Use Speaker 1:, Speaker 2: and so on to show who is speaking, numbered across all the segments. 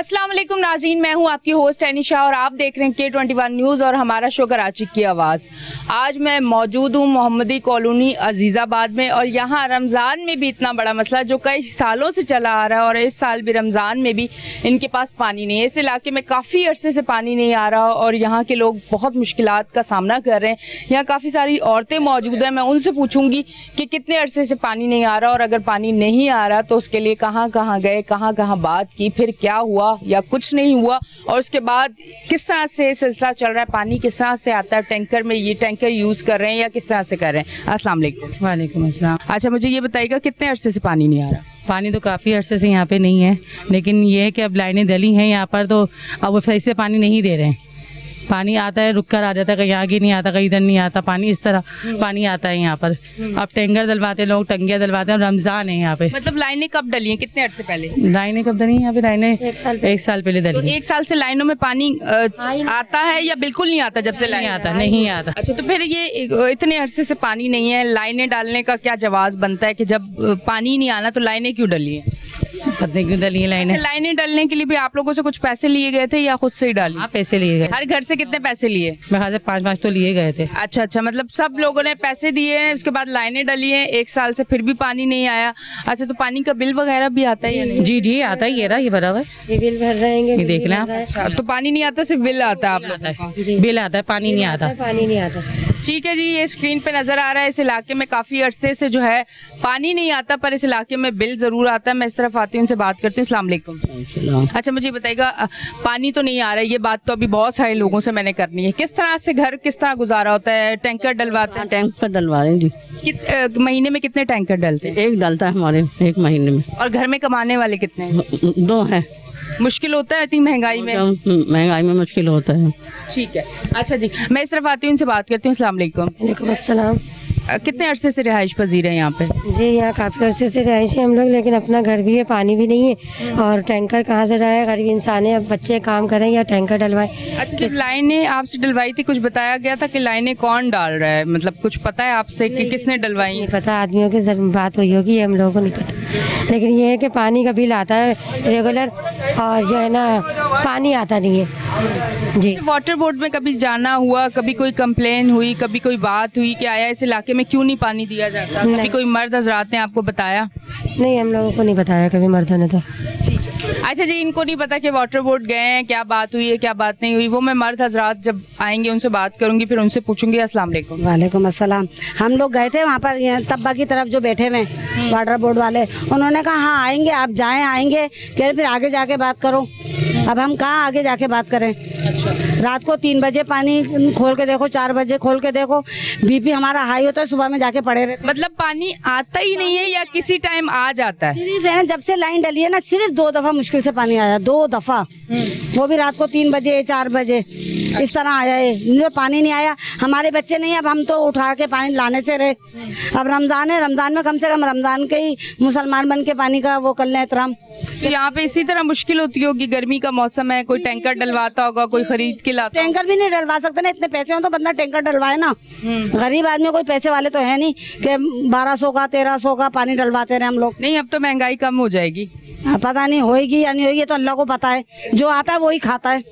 Speaker 1: वालेकुम नाजीन मैं हूँ आपकी होस्ट एनिशा और आप देख रहे हैं के ट्वेंटी वन न्यूज़ और हमारा शो कराची की आवाज़। आज मैं मौजूद हूँ मोहम्मदी कॉलोनी अजीज़ाबाद में और यहाँ रमज़ान में भी इतना बड़ा मसला जो कई सालों से चला आ रहा है और इस साल भी रमज़ान में भी इनके पास पानी नहीं है। इस इलाके में काफ़ी अरसे से पानी नहीं आ रहा और यहाँ के लोग बहुत मुश्किल का सामना कर रहे हैं। यहाँ काफ़ी सारी औरतें मौजूद हैं। मैं उनसे पूछूँगी कि कितने अरसे से पानी नहीं आ रहा और अगर पानी नहीं आ रहा तो उसके लिए कहाँ कहाँ गए कहाँ कहाँ बात की, फिर क्या हुआ? या कुछ नहीं हुआ। और उसके बाद किस तरह से सिलसिला चल रहा है? पानी किस तरह से आता है? टैंकर में ये टैंकर यूज़ कर रहे हैं या किस तरह से कर रहे हैं? अस्सलाम वालेकुम।
Speaker 2: असलम
Speaker 1: अच्छा मुझे ये बताइएगा कितने अरसे से पानी नहीं आ रहा?
Speaker 2: पानी तो काफ़ी अरसे से यहाँ पे नहीं है लेकिन ये है कि अब लाइनें दली हैं यहाँ पर तो अब वो सही से पानी नहीं दे रहे हैं। पानी आता है रुक कर आ जाता है कहीं आगे नहीं आता कहीं इधर नहीं आता पानी इस तरह पानी आता है यहाँ पर। अब टेंगर डलवाते हैं लोग टंगिया दलवाते हैं और रमज़ान है यहाँ पे।
Speaker 1: मतलब लाइनें कब डली हैं? कितने अरसे पहले?
Speaker 2: लाइनें कब डली हैं यहाँ पे? लाइनें
Speaker 3: एक साल
Speaker 2: पहले।
Speaker 1: तो
Speaker 2: डली। हैं।
Speaker 1: एक साल से लाइनों में पानी आता है या बिल्कुल नहीं आता जब से
Speaker 2: नहीं
Speaker 1: लाइन
Speaker 2: आता नहीं आता।
Speaker 1: अच्छा तो फिर ये इतने अरसे से पानी नहीं है लाइनें डालने का क्या जवाब बनता है कि जब पानी नहीं आना तो लाइनें क्यों डली हैं?
Speaker 2: पता क्यों डली हैं लाइनें।
Speaker 1: अच्छा, लाइनें डालने के लिए भी आप लोगों से कुछ पैसे लिए गए थे या खुद से ही डाली?
Speaker 2: हाँ पैसे लिए गए।
Speaker 1: हर घर से कितने पैसे लिए?
Speaker 2: मेरे ख्याल से पाँच पाँच तो लिए गए थे।
Speaker 1: अच्छा अच्छा मतलब सब लोगों ने पैसे दिए हैं उसके बाद लाइने डाली है एक साल से फिर भी पानी नहीं आया। अच्छा तो पानी का बिल वगैरह भी आता है
Speaker 2: जी जी आता ही है रहा ये बराबर।
Speaker 3: ये बिल भर रहे हैं
Speaker 2: देख लें आप।
Speaker 1: तो पानी नहीं आता सिर्फ़ बिल आता है आप
Speaker 2: है। बिल आता है पानी नहीं आता।
Speaker 3: पानी नहीं आता।
Speaker 1: ठीक है जी ये स्क्रीन पे नज़र आ रहा है इस इलाके में काफ़ी अरसे से जो है पानी नहीं आता पर इस इलाके में बिल ज़रूर आता है। मैं इस तरफ़ आती हूँ उनसे बात करती हूँ। अस्सलाम अच्छा मुझे बताइएगा पानी तो नहीं आ रहा है ये बात तो अभी बहुत सारे लोगों से मैंने करनी है। किस तरह से घर किस तरह गुजारा होता है? टैंकर डलवाते हैं?
Speaker 4: टैंकर डलवा रहे हैं जी।
Speaker 1: कित, अ, महीने में कितने टैंकर डलते हैं?
Speaker 4: एक डलता है हमारे एक महीने में।
Speaker 1: और घर में कमाने वाले कितने
Speaker 4: दो है।
Speaker 1: मुश्किल होता है इतनी महँगाई में?
Speaker 4: महँगाई में मुश्किल होता है।
Speaker 1: ठीक है। अच्छा जी मैं इस तरफ़ आती हूँ इनसे बात करती हूँ अस्सलाम वालेकुम।
Speaker 3: वालेकुम अस्सलाम।
Speaker 1: अ, कितने अरसे से रिहाइश पजीर है यहाँ पे?
Speaker 3: जी यहाँ काफ़ी अरसे से रहायशी है हम लोग लेकिन अपना घर भी है पानी भी नहीं है। और टैंकर कहाँ से डाले गरीब इंसान है अब बच्चे काम करें या टैंकर डलवाएँ।
Speaker 1: अच्छा जब लाइनें आपसे डलवाई थी कुछ बताया गया था कि लाइनें कौन डाल रहा है? मतलब कुछ पता है आपसे कि किसने डलवाई?
Speaker 3: नहीं पता आदमियों की बात हुई होगी ये हम लोगों को नहीं पता। लेकिन ये है कि पानी का बिल आता है रेगुलर और जो है ना पानी आता नहीं है। जी।
Speaker 1: वाटर बोर्ड में कभी जाना हुआ कभी कोई कम्प्लेन हुई कभी कोई बात हुई कि आया इस इलाके में क्यों नहीं पानी दिया जाता? कभी कोई मर्द हजरात ने आपको बताया?
Speaker 3: नहीं हम लोगों को नहीं बताया कभी मर्दों ने तो।
Speaker 1: अच्छा जी इनको नहीं पता कि वाटर बोर्ड गए हैं क्या बात हुई है क्या बात नहीं हुई। वो मैं मर्द हजरात जब आएँगे उनसे बात करूँगी फिर उनसे पूछूँगी अस्सलाम वालेकुम।
Speaker 5: वालेकुम अस्सलाम। हम लोग गए थे वहाँ पर तब्बा की तरफ़ जो बैठे हुए वाटर बोर्ड वाले। उन्होंने कहा हाँ आएँगे आप जाएँ आएँगे। कह फिर आगे जाके बात करो। अब हम कहाँ आगे जाके बात करें? अच्छा। रात को तीन बजे पानी खोल के देखो चार बजे खोल के देखो। बीपी हमारा हाई होता है सुबह में जाके पड़े रहते
Speaker 1: मतलब पानी आता ही नहीं है या किसी टाइम आ जाता है?
Speaker 5: जब से लाइन डली है ना सिर्फ़ दो दफ़ा मुश्किल से पानी आया दो दफ़ा। वो भी रात को तीन बजे चार बजे इस तरह आया है पानी नहीं आया। हमारे बच्चे नहीं अब हम तो उठा के पानी लाने से रहे। अब रमज़ान है रमज़ान में कम से कम रमज़ान के ही मुसलमान बन के पानी का वो कर लें एहतराम।
Speaker 1: तो यहाँ पे इसी तरह मुश्किल होती होगी गर्मी का मौसम है कोई टैंकर डलवाता होगा कोई खरीद के लाता
Speaker 5: टैंकर भी नहीं डलवा सकते ना इतने पैसे हो तो बंदा टैंकर डलवाए ना। गरीब आदमी कोई पैसे वाले तो है नहीं कि बारह सौ का तेरह सौ का पानी डलवाते रहे हम लोग।
Speaker 1: नहीं अब तो महँगाई कम हो जाएगी।
Speaker 5: पता नहीं होएगी या नहीं होएगी तो अल्लाह को पता है। जो आता है वही खाता है।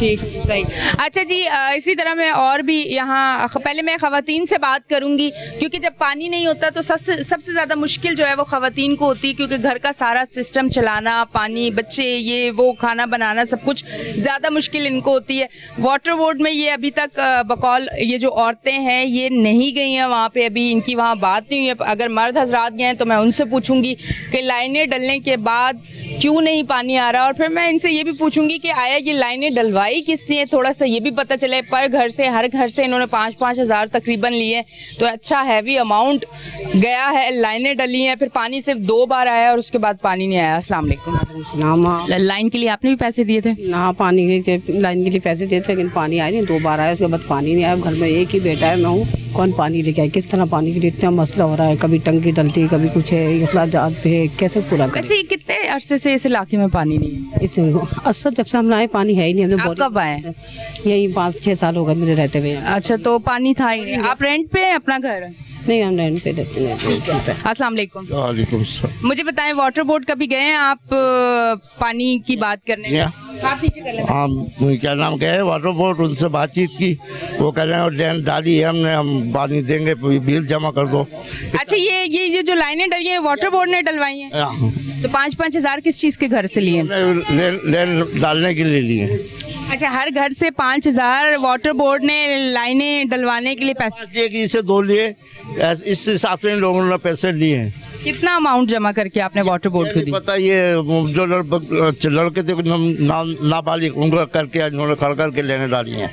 Speaker 1: ठीक, सही। अच्छा जी इसी तरह मैं और भी यहाँ पहले मैं खातन से बात करूँगी, क्योंकि जब पानी नहीं होता तो सबसे सबसे ज़्यादा मुश्किल जो है वो खातन को होती है, क्योंकि घर का सारा सिस्टम चलाना, पानी, बच्चे, ये, वो, खाना बनाना, सब कुछ ज़्यादा मुश्किल इनको होती है। वाटर बोर्ड में ये अभी तक बकौल, ये जो औरतें हैं, ये नहीं गई हैं वहाँ पे अभी, इनकी वहाँ बात नहीं हुई है। अगर मर्द हजरात गए हैं तो मैं उनसे पूछूँगी कि लाइनें डलने के बाद क्यों नहीं पानी आ रहा? और फिर मैं इनसे ये भी पूछूँगी कि आया ये लाइनें डलवाई किसने है थोड़ा सा ये भी पता चले पर घर से हर घर से इन्होंने पाँच पाँच हज़ार तकरीबन लिए तो अच्छा हैवी अमाउंट गया है लाइनें डली हैं फिर पानी सिर्फ़ दो बार आया और उसके बाद पानी नहीं आया। अस्सलाम वालेकुम।
Speaker 4: ना
Speaker 1: लाइन के लिए आपने भी पैसे दिए थे?
Speaker 4: ना पानी के लाइन के लिए पैसे दिए थे लेकिन पानी आया नहीं दो बार आया उसके बाद पानी नहीं आया। घर में एक ही बेटा है मैं हूँ कौन पानी लेके आए? किस तरह पानी के लिए इतना मसला हो रहा है? कभी टंकी डलती है कभी कुछ है पे कैसे पूरा करें?
Speaker 1: कितने अरसे से इस इलाके में पानी नहीं है।
Speaker 4: असर जब से हम आए पानी है ही नहीं हमने
Speaker 1: आप कब आए? हैं?
Speaker 4: यही पाँच छह साल हो गए मुझे रहते हुए
Speaker 1: अच्छा तो पानी था ही नहीं। आप रेंट पे हैं अपना घर?
Speaker 4: नहीं हम रेंट पे रहते हैं। ठीक
Speaker 1: अस्सलाम वालेकुम।
Speaker 6: वालेकुम सलाम।
Speaker 1: मुझे बताएँ वाटर बोर्ड कभी गए हैं आप पानी की बात करने। हाथ नीचे कर लें।
Speaker 6: क्या नाम गए वाटर बोर्ड उनसे बातचीत की। वो कह रहे हैं डाली है हमने हम पानी देंगे बिल जमा कर दो।
Speaker 1: अच्छा ये ये ये जो लाइनें डली हैं वाटर बोर्ड ने डलवाई हैं?
Speaker 6: हाँ,
Speaker 1: तो पाँच पाँच हज़ार किस चीज़ के घर से लिए
Speaker 6: लैंड डालने के लिए लिए।
Speaker 1: अच्छा हर घर से पाँच हज़ार वाटर बोर्ड ने लाइनें डलवाने के लिए पैसे
Speaker 6: एक से दो लिए। इस हिसाब से लोगों ने पैसे लिए। हैं
Speaker 1: कितना अमाउंट जमा करके आपने वाटर बोर्ड को दी?
Speaker 6: पता ये जो लड़- लड़के थे नाम- नाबालिग उनको करके उन्होंने खड़ करके लेने डाली है।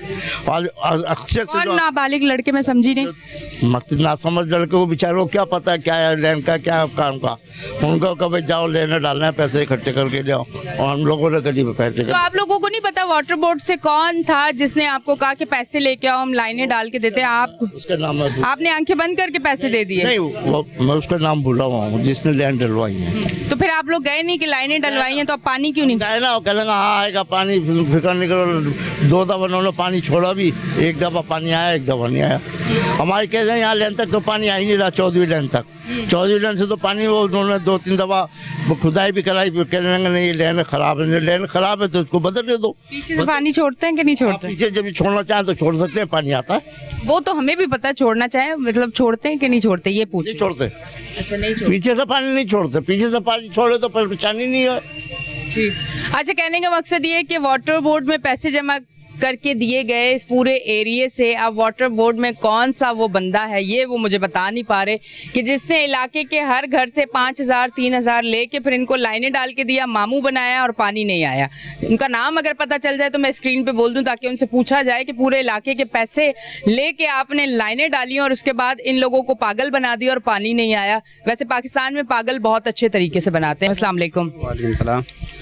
Speaker 6: अच्छे से
Speaker 1: नाबालिग लड़के मैं समझी नहीं।
Speaker 6: मकसद ना समझ लड़के को बेचारों क्या पता है क्या है लैंड का क्या काम का। उनको कभी जाओ लेने डालना है पैसे इकट्ठे करके ले आओ। और हम लोगों ने गली पैसे
Speaker 1: तो आप लोगों को नहीं पता वाटर बोर्ड से कौन था जिसने आपको कहा कि पैसे लेके आओ हम लाइनें डाल के देते हैं आप
Speaker 6: उसका नाम
Speaker 1: आपने आँखें बंद करके पैसे दे दिए।
Speaker 6: नहीं वो मैं उसका नाम भूला हुआ हूँ जिसने लाइन डलवाई है।
Speaker 1: तो फिर आप लोग गए नहीं कि लाइनें डलवाई हैं तो आप पानी क्यों नहीं?
Speaker 6: गए ना कहेंगे हाँ आएगा पानी फ़िक्र नहीं करो दो दफ़ा उन्होंने पानी छोड़ा भी एक दफ़ा पानी आया एक दफ़ा नहीं आया। हमारे कैसे यहाँ लेन तक तो पानी आ ही नहीं रहा चौदहवीं लाइन तक। चौदहवीं लेन से तो पानी वो उन्होंने दो तीन दफ़ा खुदाई भी कराई कहने लगे नहीं लेन खराब है लेन खराब है तो उसको बदल दे दो।
Speaker 1: पीछे से पानी छोड़ते हैं कि नहीं छोड़ते?
Speaker 6: पीछे जब छोड़ना चाहें तो छोड़ सकते हैं पानी आता है।
Speaker 1: वो तो हमें भी पता है, छोड़ना चाहे मतलब छोड़ते हैं कि नहीं छोड़ते ये पूछ।
Speaker 6: छोड़ते।
Speaker 1: अच्छा नहीं
Speaker 6: पीछे से पानी नहीं छोड़ते पीछे से पानी छोड़े तो परेशानी नहीं है।
Speaker 1: अच्छा कहने का मकसद ये है कि वाटर बोर्ड में पैसे जमा करके दिए गए इस पूरे एरिए से अब वाटर बोर्ड में कौन सा वो बंदा है ये वो मुझे बता नहीं पा रहे कि जिसने इलाके के हर घर से पाँच हज़ार तीन हज़ार लेके फिर इनको लाइनें डाल के दिया मामू बनाया और पानी नहीं आया। उनका नाम अगर पता चल जाए तो मैं स्क्रीन पे बोल दूँ ताकि उनसे पूछा जाए कि पूरे इलाके के पैसे लेके आपने लाइनें डाली और उसके बाद इन लोगों को पागल बना दिया और पानी नहीं आया। वैसे पाकिस्तान में पागल बहुत अच्छे तरीके से बनाते हैं। वालेकुम।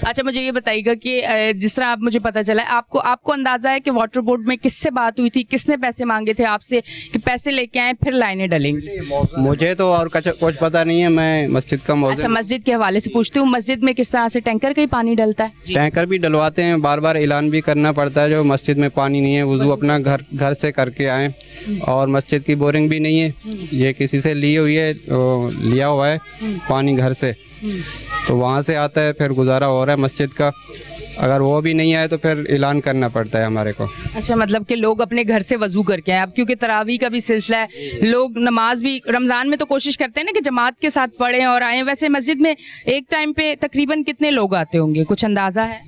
Speaker 1: अच्छा मुझे ये बताइएगा कि जिस तरह आप मुझे पता चला है आपको आपको अंदाज़ा है कि वाटर बोर्ड में किससे बात हुई थी किसने पैसे मांगे थे आपसे कि पैसे लेके आए फिर लाइनें डलेंगी?
Speaker 7: मुझे तो और कुछ कुछ पता नहीं है मैं मस्जिद का
Speaker 1: अच्छा
Speaker 7: मौजूद
Speaker 1: मस्जिद के हवाले से पूछती हूँ मस्जिद में किस तरह से टैंकर का ही पानी डलता है?
Speaker 7: टैंकर भी डलवाते हैं बार बार ऐलान भी करना पड़ता है जो मस्जिद में पानी नहीं है वज़ू अपना घर घर से करके आए। और मस्जिद की बोरिंग भी नहीं है ये किसी से ली हुई है लिया हुआ है पानी घर से। तो वहाँ से आता है फिर गुजारा हो रहा है मस्जिद का। अगर वो भी नहीं आए तो फिर ऐलान करना पड़ता है हमारे को।
Speaker 1: अच्छा मतलब कि लोग अपने घर से वज़ू करके आए। अब क्योंकि तरावी का भी सिलसिला है, लोग नमाज़ भी, रमज़ान में तो कोशिश करते हैं ना कि जमात के साथ पढ़ें और आए। वैसे मस्जिद में एक टाइम पे तकरीबन कितने लोग आते होंगे? कुछ अंदाज़ा है?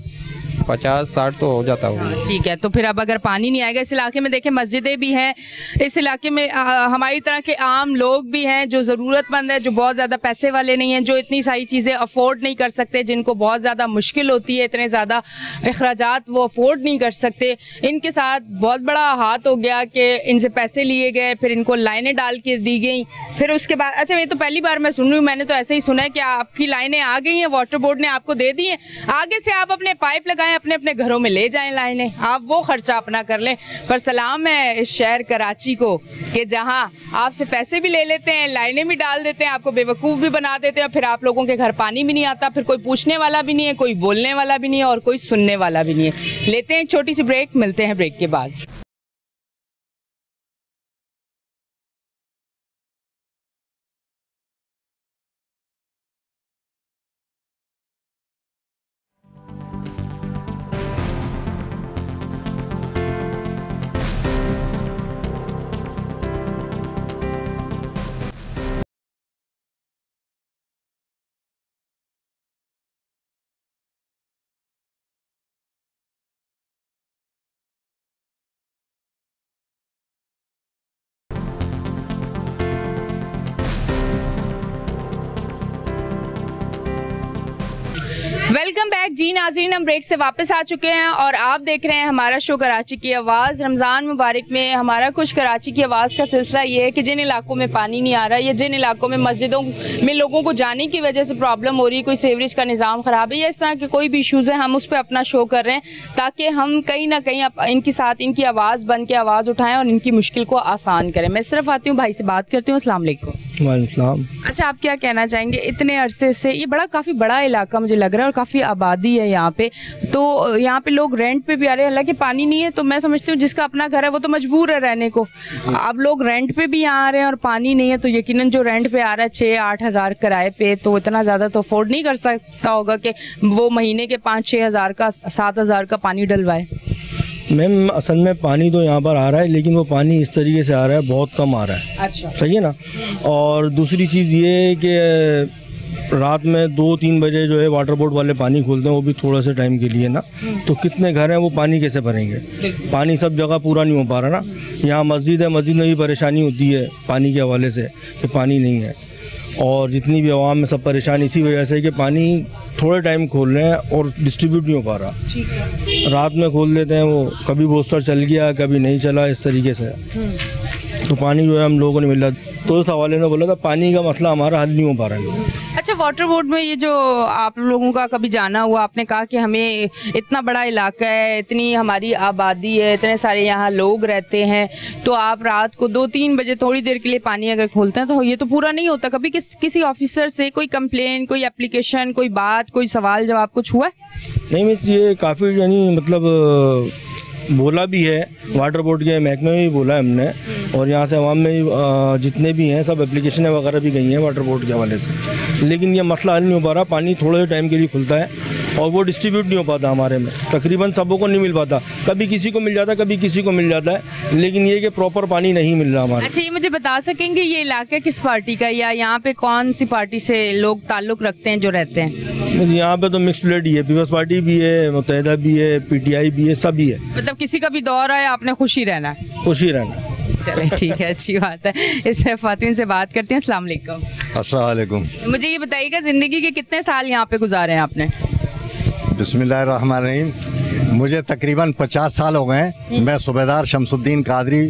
Speaker 7: पचास साठ तो हो जाता होगा।
Speaker 1: ठीक है तो फिर अब अगर पानी नहीं आएगा इस इलाके में देखें मस्जिदें भी हैं इस इलाके में आ, हमारी तरह के आम लोग भी हैं जो ज़रूरतमंद है जो बहुत ज़्यादा पैसे वाले नहीं हैं जो इतनी सारी चीज़ें अफोर्ड नहीं कर सकते जिनको बहुत ज़्यादा मुश्किल होती है इतने ज़्यादा अखराज वो अफोर्ड नहीं कर सकते। इनके साथ बहुत बड़ा हाथ हो गया कि इनसे पैसे लिए गए फिर इनको लाइनें डाल के दी गई फिर उसके बाद अच्छा ये तो पहली बार मैं सुन रही हूँ मैंने तो ऐसे ही सुना है कि आपकी लाइनें आ गई हैं वाटर बोर्ड ने आपको दे दी हैं। आगे से आप अपने पाइप लगाएँ अपने अपने घरों में ले जाएँ लाइनें। आप वो खर्चा अपना कर लें। पर सलाम है इस शहर कराची को कि जहाँ आपसे पैसे भी ले लेते हैं, लाइने भी डाल देते हैं, आपको बेवकूफ़ भी बना देते हैं फिर आप लोगों के घर पानी भी नहीं आता, फिर कोई पूछने वाला भी नहीं है, कोई बोलने वाला भी नहीं है और कोई सुनने वाला भी नहीं है। लेते हैं, छोटी सी ब्रेक मिलते हैं ब्रेक के बाद। Welcome back. जी नाजरीन, हम ब्रेक से वापस आ चुके हैं और आप देख रहे हैं हमारा शो कराची की आवाज़। रमज़ान मुबारक में हमारा कुछ कराची की आवाज़ का सिलसिला ये है कि जिन इलाकों में पानी नहीं आ रहा, या जिन इलाकों में मस्जिदों में लोगों को जाने की वजह से प्रॉब्लम हो रही है, कोई सेवरेज का निज़ाम ख़राब है, या इस तरह के कोई भी इशूज़ हैं, हम उस पर अपना शो कर रहे हैं ताकि हम कहीं ना कहीं इनके साथ, इनकी आवाज़, बन के आवाज़ उठाएँ और इनकी मुश्किल को आसान करें। मैं इस तरफ़ आती हूँ, भाई से बात करती हूँ असल
Speaker 8: वालेकुम।
Speaker 1: अच्छा आप क्या कहना चाहेंगे? इतने अरसे से ये बड़ा काफ़ी बड़ा इलाका मुझे लग रहा है और काफ़ी आबादी है यहाँ पे। तो यहाँ पे लोग रेंट पे भी आ रहे हैं। हालाँकि पानी नहीं है तो मैं समझती हूँ जिसका अपना घर है वो तो मजबूर है रहने को। अब लोग रेंट पे भी यहाँ आ रहे हैं और पानी नहीं है तो यकीन जो रेंट पे आ रहा है छः आठ हज़ार किराए पे तो इतना ज़्यादा तो अफोर्ड नहीं कर सकता होगा कि वो महीने के पाँच छः हज़ार का सात हज़ार का पानी डलवाए।
Speaker 8: मैम असल में पानी तो यहाँ पर आ रहा है लेकिन वो पानी इस तरीके से आ रहा है बहुत कम आ रहा है।
Speaker 1: अच्छा।
Speaker 8: सही है ना? और दूसरी चीज़ ये है कि रात में दो तीन बजे जो है वाटर बोर्ड वाले पानी खोलते हैं वो भी थोड़ा से टाइम के लिए ना। तो कितने घर हैं वो पानी कैसे भरेंगे? पानी सब जगह पूरा नहीं हो पा रहा ना। यहाँ मस्जिद है मस्जिद में भी परेशानी होती है पानी के हवाले से कि पानी नहीं है। और जितनी भी आवाम में सब परेशान इसी वजह से कि पानी थोड़े टाइम खोल रहे हैं और डिस्ट्रीब्यूट नहीं हो पा रहा। रात में खोल देते हैं वो कभी बोस्टर चल गया कभी नहीं चला इस तरीके से। तो पानी जो है हम लोगों को मिला मिल रहा। तो उस हवाले ने बोला था पानी का मसला हमारा हल नहीं हो पा रहा है।
Speaker 1: अच्छा वाटर बोर्ड में ये जो आप लोगों का कभी जाना हुआ, आपने कहा कि हमें इतना बड़ा इलाका है, इतनी हमारी आबादी है, इतने सारे यहाँ लोग रहते हैं तो आप रात को दो तीन बजे थोड़ी देर के लिए पानी अगर खोलते हैं तो ये तो पूरा नहीं होता। कभी किस, किसी ऑफिसर से कोई कंप्लेन कोई एप्लीकेशन कोई बात, कोई सवाल, जवाब कुछ हुआ
Speaker 8: नहीं मिस ये काफ़ी, यानी मतलब बोला भी है वाटर बोर्ड के महकमे में भी बोला है हमने, और यहाँ से आवाम में जितने भी हैं, सब एप्लीकेशन वगैरह भी गई हैं वाटर बोर्ड के हवाले से। लेकिन ये मसला हल नहीं हो पा रहा, पानी थोड़े टाइम के लिए खुलता है और वो डिस्ट्रीब्यूट नहीं हो पाता हमारे में। तकरीबन सबों को नहीं मिल पाता। कभी किसी को मिल जाता है कभी किसी को मिल जाता है लेकिन ये कि प्रॉपर पानी नहीं मिल रहा हमारे।
Speaker 1: अच्छा ये मुझे बता सकेंगे ये इलाका किस पार्टी का या यहाँ पे कौन सी पार्टी से लोग ताल्लुक रखते हैं जो रहते हैं?
Speaker 8: यहाँ पे तो मिक्स प्लेट ही है। पीपल्स पार्टी भी है मुतहदा भी है पीटीआई भी है सभी है।
Speaker 1: मतलब किसी का भी दौर आए आपने खुशी रहना।
Speaker 8: खुशी रहना।
Speaker 1: चले ठीक है अच्छी बात है। इस तरह फातिन से बात करते हैं। अस्सलाम वालेकुम।
Speaker 9: अस्सलाम वालेकुम।
Speaker 1: मुझे ये बताइएगा ज़िंदगी के कितने साल यहाँ पे गुजारे हैं आपने?
Speaker 9: बिस्मिल्लाहिर्रहमानिर्रहीम। मुझे तकरीबन 50 साल हो गए मैं सूबेदार शमसुद्दीन कादरी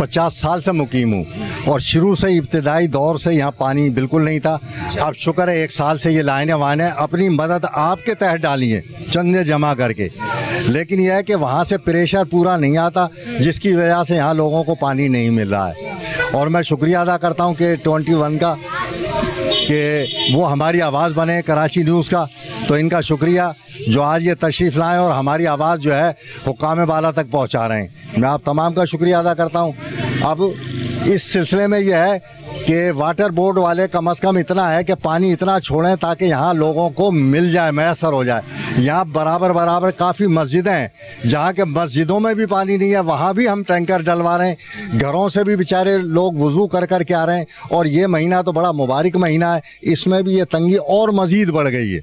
Speaker 9: 50 साल से मुकीम हूँ। और शुरू से इब्तदाई दौर से यहाँ पानी बिल्कुल नहीं था। अब शुक्र है, एक साल से ये लाइनें वाइने अपनी मदद आपके तहत डाली हैं, चंदे जमा करके। लेकिन यह है कि वहाँ से प्रेशर पूरा नहीं आता, जिसकी वजह से यहाँ लोगों को पानी नहीं मिल रहा है। और मैं शुक्रिया अदा करता हूँ कि ट्वेंटी वन का कि वो हमारी आवाज़ बने कराची न्यूज़ का। तो इनका शुक्रिया जो आज ये तशरीफ़ लाएँ और हमारी आवाज़ जो है हुकाम बाला तक पहुँचा रहे हैं। मैं आप तमाम का शुक्रिया अदा करता हूँ। अब इस सिलसिले में यह है कि वाटर बोर्ड वाले कम अज़ कम इतना है कि पानी इतना छोड़ें ताकि यहाँ लोगों को मिल जाए मैसर हो जाए। यहाँ बराबर बराबर काफ़ी मस्जिदें हैं जहाँ के मस्जिदों में भी पानी नहीं है वहाँ भी हम टैंकर डलवा रहे हैं। घरों से भी बेचारे लोग वज़ू कर कर के आ रहे हैं और ये महीना तो बड़ा मुबारक महीना है इसमें भी ये तंगी और मज़ीद बढ़ गई है।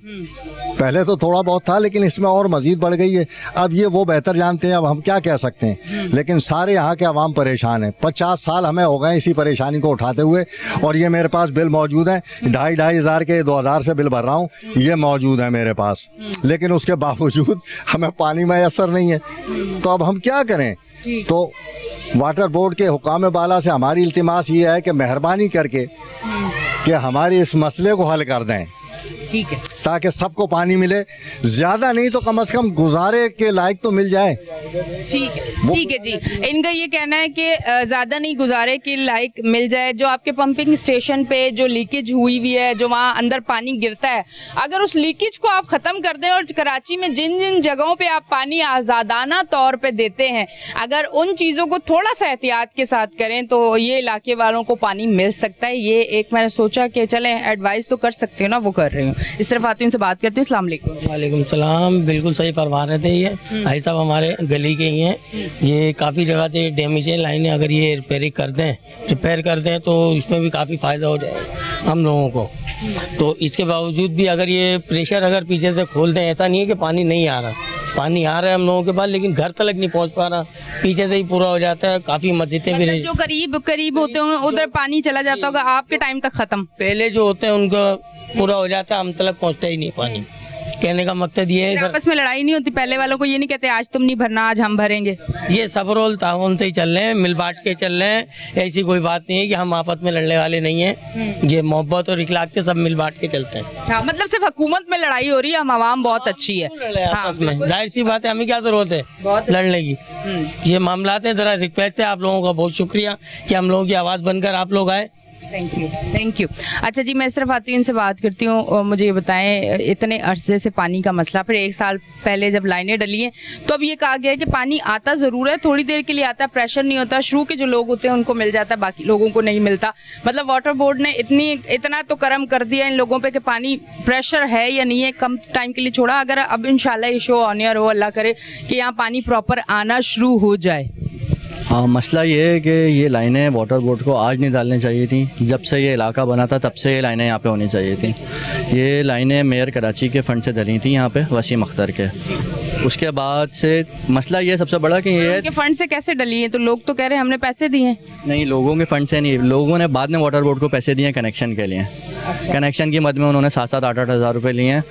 Speaker 9: पहले तो थोड़ा बहुत था लेकिन इसमें और मज़ीद बढ़ गई है। अब ये वो बेहतर जानते हैं अब हम क्या कह सकते हैं। लेकिन सारे यहाँ के आवाम परेशान हैं। पचास साल हमें हो गए इसी परेशानी को उठाते हुए और ये मेरे पास बिल मौजूद है। ढाई ढाई हज़ार के दो हज़ार से बिल भर रहा हूँ। ये मौजूद है मेरे पास। लेकिन उसके बावजूद हमें पानी मैसर नहीं है। तो अब हम क्या करें? तो वाटर बोर्ड के हुकाम बाला से हमारी इल्तिमास ये है कि मेहरबानी करके कि हमारे इस मसले को हल कर दें।
Speaker 1: ठीक है।
Speaker 9: ताकि सबको पानी मिले। ज़्यादा नहीं तो कम से कम गुजारे के लायक तो मिल जाए।
Speaker 1: ठीक है ठीक है जी। इनका ये कहना है कि ज़्यादा नहीं गुजारे के लायक मिल जाए। जो आपके पंपिंग स्टेशन पे जो लीकेज हुई हुई है जो वहाँ अंदर पानी गिरता है अगर उस लीकेज को आप खत्म कर दें और कराची में जिन जिन जगहों पे आप पानी आजादाना तौर पे देते हैं अगर उन चीज़ों को थोड़ा सा एहतियात के साथ करें तो ये इलाके वालों को पानी मिल सकता है। ये एक मैंने सोचा कि चले एडवाइस तो कर सकते हो ना वो कर रही हूँ। इस तरह फातिन से बात करती हूँ। वालेकुम।
Speaker 10: सलाम। बिल्कुल सही फरमा रहे थे ये। भाई साहब हमारे गली के ही हैं। ये काफ़ी जगह से डैमेज है। लाइनें अगर ये रिपेयरिंग कर दें रिपेयर कर दें तो इसमें भी काफ़ी फ़ायदा हो जाएगा हम लोगों को। तो इसके बावजूद भी अगर ये प्रेशर अगर पीछे से खोल दें ऐसा नहीं है कि पानी नहीं आ रहा। पानी आ रहा है हम लोगों के पास लेकिन घर तक नहीं पहुँच पा रहा। पीछे से ही पूरा हो जाता है काफ़ी मस्जिदें
Speaker 1: मतलब भी जो करीब करीब होते होंगे उधर पानी चला जाता होगा आपके टाइम तक खत्म।
Speaker 10: पहले जो होते हैं उनका पूरा हो जाता है हम तक पहुँचता ही नहीं पानी। कहने का मकसद ये है
Speaker 1: आपस में लड़ाई नहीं होती पहले वालों को ये नहीं कहते आज तुम नहीं भरना आज हम भरेंगे।
Speaker 10: ये सबरोल ताउन से ही चल रहे हैं मिल बांट के चल रहे हैं। ऐसी कोई बात नहीं है कि हम आपस में लड़ने वाले नहीं हैं। ये मोहब्बत और इखलाक के सब मिल बांट के चलते हैं।
Speaker 1: हाँ मतलब सिर्फ़ हुकूमत में लड़ाई हो रही है हम आवाम बहुत अच्छी है। हाँ,
Speaker 10: आपस में? ज़ाहिर सी बात है हमें क्या ज़रूरत है लड़ने की? ये मामला है जरा रिक्वेस्ट है आप लोगों का बहुत शुक्रिया की हम लोगों की आवाज़ बनकर आप लोग आए।
Speaker 1: थैंक यू थैंक यू अच्छा जी, मैं इस तरफ़ आती हूँ, इनसे बात करती हूँ। मुझे ये बताएँ इतने अरसे से पानी का मसला, फिर एक साल पहले जब लाइनें डली हैं तो अब ये कहा गया है कि पानी आता ज़रूर है, थोड़ी देर के लिए आता है प्रेशर नहीं होता, शुरू के जो लोग होते हैं, उनको मिल जाता है बाकी लोगों को नहीं मिलता। मतलब वाटर बोर्ड ने इतनी, इतना तो कर्म कर दिया इन लोगों पर कि पानी प्रेशर है या नहीं है, कम टाइम के लिए छोड़ा। अगर अब इंशाल्लाह ये शो ऑन एयर हो, अल्लाह करे कि यहाँ पानी प्रॉपर आना शुरू हो जाए।
Speaker 11: हाँ मसला ये है कि ये लाइनें वाटर बोर्ड को आज नहीं डालनी चाहिए थी। जब से ये इलाका बना था तब से ये लाइनें यहाँ पे होनी चाहिए थी। ये लाइनें मेयर कराची के फंड से डली थी यहाँ पे वसीम अख्तर के। उसके बाद से मसला ये सबसे बड़ा कि ये
Speaker 1: फंड से कैसे डली है? तो लोग तो कह रहे हैं हमने पैसे दिए
Speaker 11: नहीं लोगों के फंड से नहीं। लोगों ने बाद में वाटर बोर्ड को पैसे दिए कनेक्शन के लिए। कनेक्शन की मद में उन्होंने सात सात आठ आठ हज़ार रुपये लिए हैं।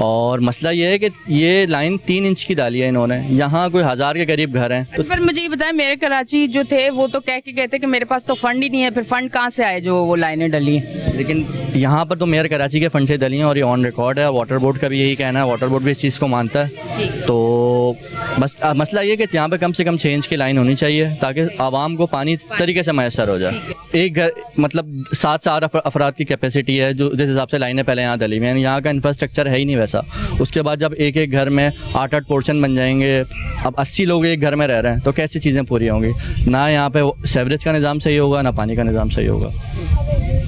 Speaker 11: और मसला ये है कि ये लाइन तीन इंच की डाली है इन्होंने। यहाँ कोई हज़ार के करीब घर हैं।
Speaker 1: अच्छा, पर मुझे ये बताया मेरे कराची जो थे वो तो कह के गए थे कि मेरे पास तो फंड ही नहीं है फिर फंड कहाँ से आए जो वो लाइनें डली
Speaker 11: लेकिन यहाँ पर तो मेयर कराची के फंड से डली हैं और ये ऑन रिकॉर्ड है। वाटर बोर्ड का भी यही कहना है वाटर बोर्ड भी इस चीज़ को मानता है। तो बस आ, मसला ये कि यहाँ पर कम से कम छः इंच की लाइन होनी चाहिए ताकि आवाम को पानी तरीके से मैसर हो जाए। एक घर मतलब सात से आठ अफराद की कैपेसिटी है जो जिस हिसाब से लाइनें पहले यहाँ डली हुई हैं। यहाँ का इंफ्रास्ट्रक्चर है ही नहीं वैसा उसके बाद जब एक एक घर में आठ आठ पोर्शन बन जाएँगे, अब अस्सी लोग एक घर में रह रहे हैं तो कैसी चीज़ें पूरी होंगी? ना यहाँ पे सेवरेज का निज़ाम सही होगा, ना पानी का निज़ाम सही होगा।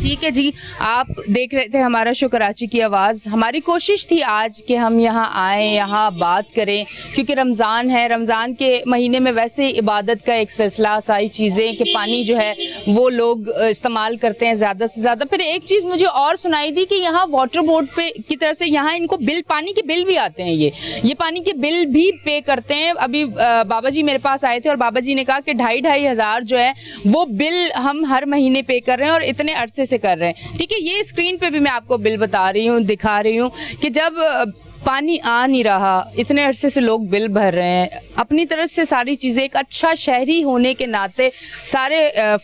Speaker 1: ठीक है जी, आप देख रहे थे हमारा शो कराची की आवाज़। हमारी कोशिश थी आज कि हम यहाँ आए, यहाँ बात करें, क्योंकि रमज़ान है, रमज़ान के महीने में वैसे ही इबादत का एक सिलसिला, सारी चीज़ें कि पानी जो है वो लोग इस्तेमाल करते हैं ज़्यादा से ज़्यादा। फिर एक चीज़ मुझे और सुनाई दी कि यहाँ वाटर बोर्ड पे की तरफ़ से यहाँ इनको बिल, पानी के बिल भी आते हैं ये। ये पानी के बिल भी पे करते हैं। अभी बाबा जी मेरे पास आए थे और बाबा जी ने कहा कि ढाई ढाई हज़ार जो है वो बिल हम हर महीने पे कर रहे हैं और इतने अरसे से कर रहे हैं। ठीक है, ये स्क्रीन पे भी मैं आपको बिल बता रही हूँ, दिखा रही हूँ कि जब पानी आ नहीं रहा, इतने अरसे से लोग बिल भर रहे हैं। अपनी तरफ़ से सारी चीज़ें एक अच्छा शहरी होने के नाते सारे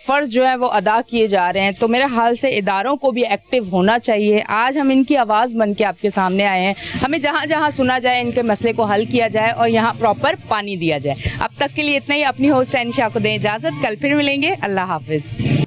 Speaker 1: फ़र्ज़ जो है वो अदा किए जा रहे हैं। तो मेरे हाल से इदारों को भी एक्टिव होना चाहिए। आज हम इनकी आवाज़ बन के आपके सामने आए हैं। हमें जहाँ जहाँ सुना जाए, इनके मसले को हल किया जाए और यहाँ प्रॉपर पानी दिया जाए। अब तक के लिए इतना ही। अपनी होस्ट एनिशा को दें इजाज़त। कल फिर मिलेंगे। अल्लाह हाफिज़।